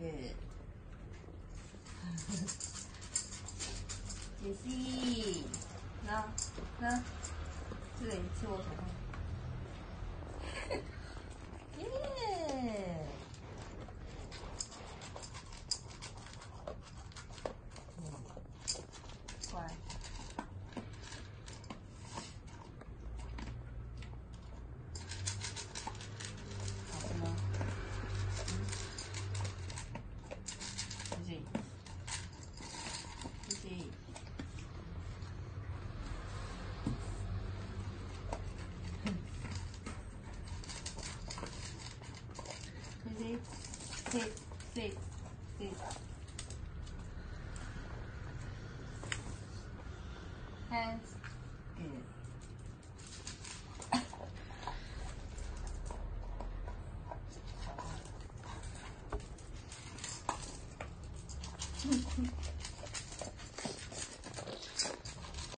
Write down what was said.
对。杰西，那那，对个也我手。Sit, sit, sit. Hands. Good.